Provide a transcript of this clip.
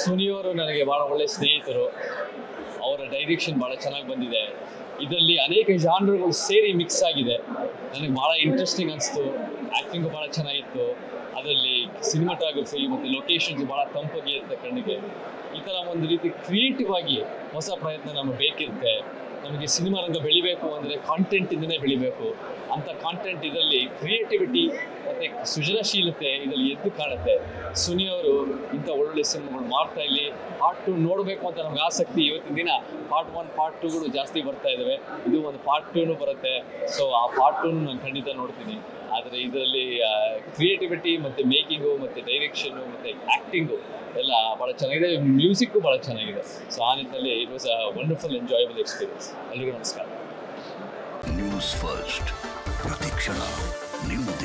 ಸುನಿಯವರು ನನಗೆ ಬಹಳ ಒಳ್ಳೆ ಸ್ನೇಹಿತರು. ಅವರ ಡೈರೆಕ್ಷನ್ ಬಹಳ ಚೆನ್ನಾಗಿ ಬಂದಿದೆ. ಇದರಲ್ಲಿ ಅನೇಕ ಜಾನ್ರುಗಳು ಸೇರಿ ಮಿಕ್ಸ್ ಆಗಿದೆ. ನನಗೆ ಭಾಳ ಇಂಟ್ರೆಸ್ಟಿಂಗ್ ಅನಿಸ್ತು. ಆ್ಯಕ್ಟಿಂಗು ಭಾಳ ಚೆನ್ನಾಗಿತ್ತು. ಅದರಲ್ಲಿ ಸಿನಿಮಾಟೋಗ್ರಫಿ ಮತ್ತು ಲೊಕೇಶನ್ಸ್ ಭಾಳ ತಂಪಾಗಿ ಇರುತ್ತೆ ಕಣ್ಣಿಗೆ. ಈ ಥರ ಒಂದು ರೀತಿ ಕ್ರಿಯೇಟಿವ್ ಆಗಿ ಹೊಸ ಪ್ರಯತ್ನ ನಮಗೆ ಬೇಕಿರುತ್ತೆ. ನಮಗೆ ಸಿನಿಮಾ ರಂಗ ಬೆಳಿಬೇಕು ಅಂದರೆ ಕಾಂಟೆಂಟಿಂದನೇ ಬೆಳಿಬೇಕು. ಅಂಥ ಕಾಂಟೆಂಟ್ ಇದರಲ್ಲಿ ಕ್ರಿಯೇಟಿವಿಟಿ ಮತ್ತು ಸೃಜನಶೀಲತೆ ಇದರಲ್ಲಿ ಎದ್ದು ಕಾಣುತ್ತೆ. ಸುನಿ ಅವರು ಇಂಥ ಒಳ್ಳೊಳ್ಳೆ ಸಿನಿಮಾಗಳು ಮಾಡ್ತಾ ಇಲ್ಲಿ ಪಾರ್ಟ್ ಟು ನೋಡಬೇಕು ಅಂತ ನಮ್ಗೆ ಆಸಕ್ತಿ ಇವತ್ತಿನ ದಿನ. ಪಾರ್ಟ್ ಒನ್ ಪಾರ್ಟ್ ಟೂಗಳು ಜಾಸ್ತಿ ಬರ್ತಾ ಇದ್ದಾವೆ ಇದು ಒಂದು ಪಾರ್ಟ್ ಟೂನು ಬರುತ್ತೆ. ಸೊ ಆ ಪಾರ್ಟ್ ಟೂನು ನಾನು ಖಂಡಿತ ನೋಡ್ತೀನಿ. ಆದರೆ ಇದರಲ್ಲಿ ಕ್ರಿಯೇಟಿವಿಟಿ ಮತ್ತು ಮೇಕಿಂಗು ಮತ್ತು ಡೈರೆಕ್ಷನ್ನು ಮತ್ತು ಆ್ಯಕ್ಟಿಂಗು ಎಲ್ಲ ಭಾಳ ಚೆನ್ನಾಗಿದೆ. ಮ್ಯೂಸಿಕ್ಕು ಭಾಳ ಚೆನ್ನಾಗಿದೆ. ಸೊ ಆ ನಿಟ್ಟಿನಲ್ಲಿ it was a wonderful enjoyable experience ಎಲ್ರಿಗೂ ನಮಸ್ಕಾರ. ನ್ಯೂಸ್ ಫಸ್ಟ್ ಪ್ರತಿಕ್ಷಣ ನಿಮ್ಮೊಂದಿಗೆ